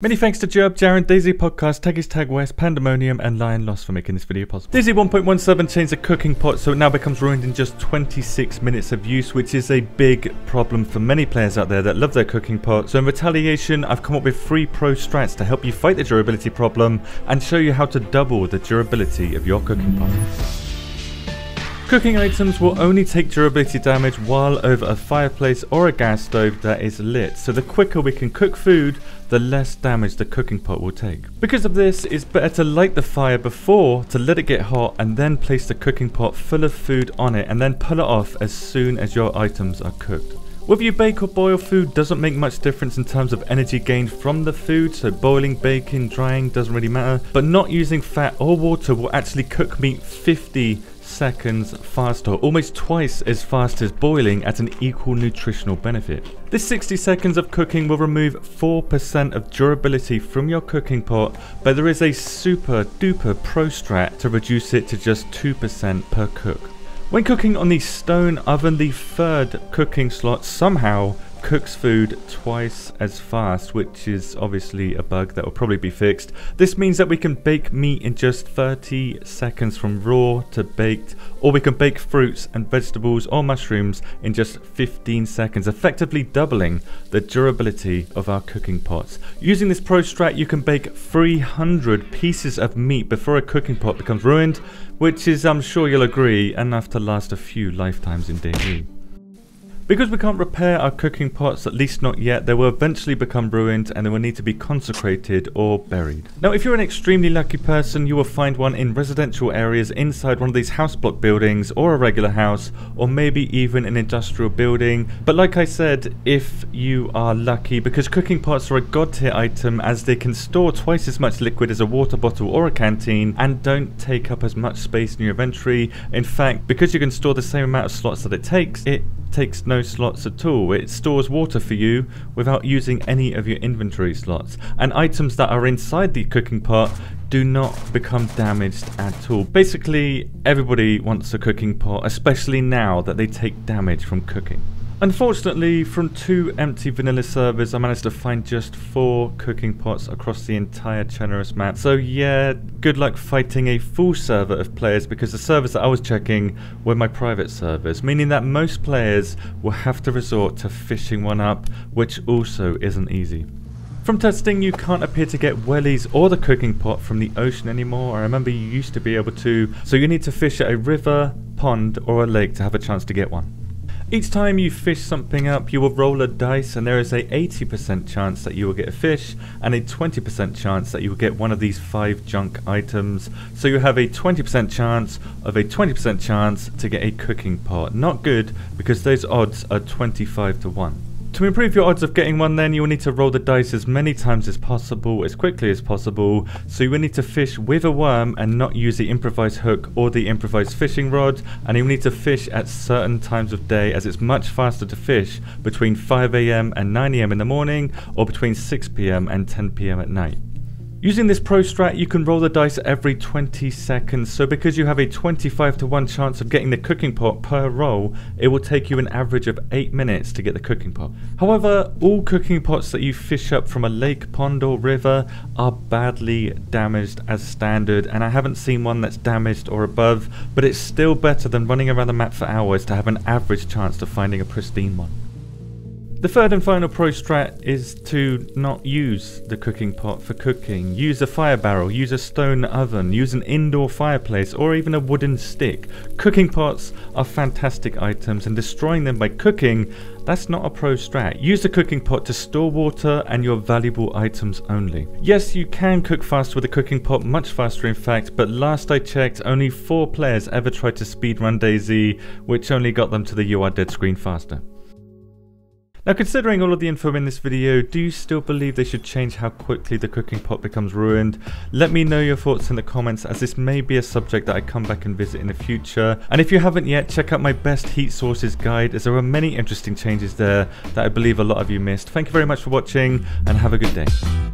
Many thanks to Jerb, Jaren, DayZ Podcast, Taggy's Tag West, Pandemonium, and Lion Lost for making this video possible. DayZ 1.17 changed the cooking pot so it now becomes ruined in just 26 minutes of use, which is a big problem for many players out there that love their cooking pot. So in retaliation, I've come up with three pro strats to help you fight the durability problem and show you how to double the durability of your cooking pot. Cooking items will only take durability damage while over a fireplace or a gas stove that is lit, so the quicker we can cook food, the less damage the cooking pot will take. Because of this, it's better to light the fire before to let it get hot and then place the cooking pot full of food on it and then pull it off as soon as your items are cooked. Whether you bake or boil food doesn't make much difference in terms of energy gained from the food, so boiling, baking, drying doesn't really matter, but not using fat or water will actually cook meat 50 seconds faster, almost twice as fast as boiling at an equal nutritional benefit. This 60 seconds of cooking will remove 4% of durability from your cooking pot, but there is a super duper pro strat to reduce it to just 2% per cook. When cooking on the stone oven, the third cooking slot somehow cooks food twice as fast, which is obviously a bug that will probably be fixed. This means that we can bake meat in just 30 seconds from raw to baked, or we can bake fruits and vegetables or mushrooms in just 15 seconds, effectively doubling the durability of our cooking pots. Using this Pro Strat, you can bake 300 pieces of meat before a cooking pot becomes ruined, which is, I'm sure you'll agree, enough to last a few lifetimes in DayZ. Because we can't repair our cooking pots, at least not yet, they will eventually become ruined and they will need to be consecrated or buried. Now if you're an extremely lucky person, you will find one in residential areas inside one of these house block buildings or a regular house or maybe even an industrial building. But like I said, if you are lucky, because cooking pots are a god tier item as they can store twice as much liquid as a water bottle or a canteen and don't take up as much space in your inventory. In fact, because you can store the same amount of slots that it takes, it takes no slots at all. It stores water for you without using any of your inventory slots. And items that are inside the cooking pot do not become damaged at all. Basically, everybody wants a cooking pot, especially now that they take damage from cooking. Unfortunately, from two empty vanilla servers, I managed to find just four cooking pots across the entire Chernarus map. So yeah, good luck fighting a full server of players because the servers that I was checking were my private servers, meaning that most players will have to resort to fishing one up, which also isn't easy. From testing, you can't appear to get wellies or the cooking pot from the ocean anymore. I remember you used to be able to, so you need to fish at a river, pond, or a lake to have a chance to get one. Each time you fish something up, you will roll a dice, and there is a 80% chance that you will get a fish, and a 20% chance that you will get one of these five junk items. So you have a 20% chance of a 20% chance to get a cooking pot. Not good, because those odds are 25 to 1. To improve your odds of getting one then you will need to roll the dice as many times as possible, as quickly as possible, so you will need to fish with a worm and not use the improvised hook or the improvised fishing rod, and you will need to fish at certain times of day as it's much faster to fish between 5am and 9am in the morning or between 6pm and 10pm at night. Using this pro strat, you can roll the dice every 20 seconds, so because you have a 25 to 1 chance of getting the cooking pot per roll, it will take you an average of 8 minutes to get the cooking pot. However, all cooking pots that you fish up from a lake, pond or river are badly damaged as standard, and I haven't seen one that's damaged or above, but it's still better than running around the map for hours to have an average chance of finding a pristine one. The third and final pro strat is to not use the cooking pot for cooking. Use a fire barrel, use a stone oven, use an indoor fireplace, or even a wooden stick. Cooking pots are fantastic items, and destroying them by cooking, that's not a pro strat. Use the cooking pot to store water and your valuable items only. Yes, you can cook faster with a cooking pot, much faster in fact, but last I checked, only 4 players ever tried to speedrun DayZ, which only got them to the are dead screen faster. Now considering all of the info in this video, do you still believe they should change how quickly the cooking pot becomes ruined? Let me know your thoughts in the comments as this may be a subject that I come back and visit in the future. And if you haven't yet, check out my best heat sources guide as there are many interesting changes there that I believe a lot of you missed. Thank you very much for watching and have a good day.